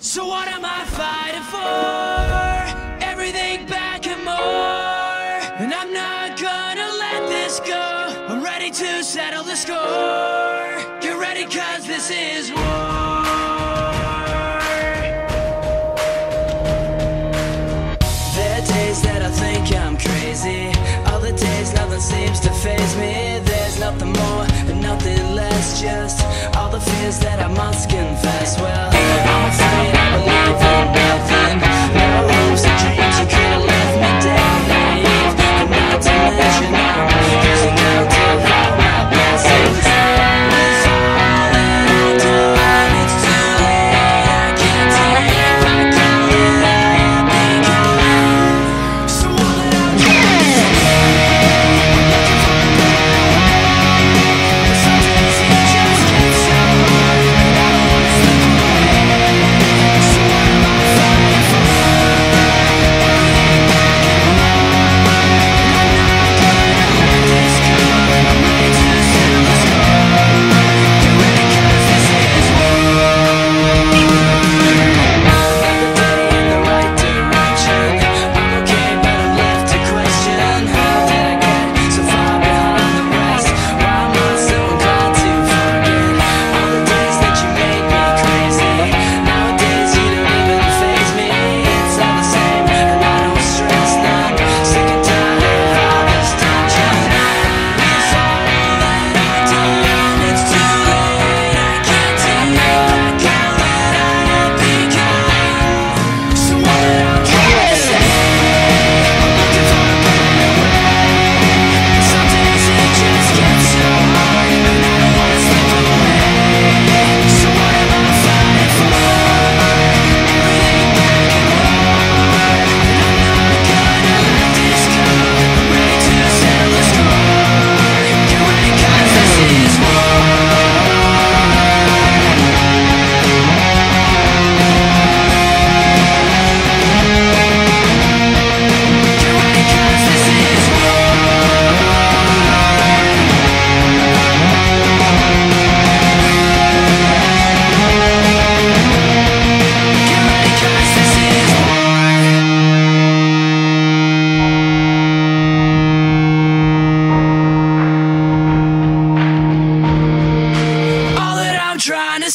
So what am I fighting for? Everything back and more. And I'm not gonna let this go. I'm ready to settle the score. Get ready, cause this is war. days that I think I'm crazy Other days nothing seems to faze me There's nothing more and nothing less Just all the fears that I must confess Well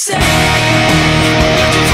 say